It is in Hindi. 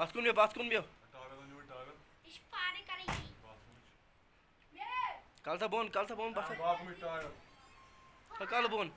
बास्कुन भी बास्कुन भी कल था बोन कल था बोन बात कल बोन।